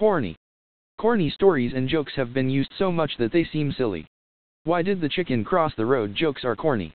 Corny. Corny stories and jokes have been used so much that they seem silly. Why did the chicken cross the road jokes are corny.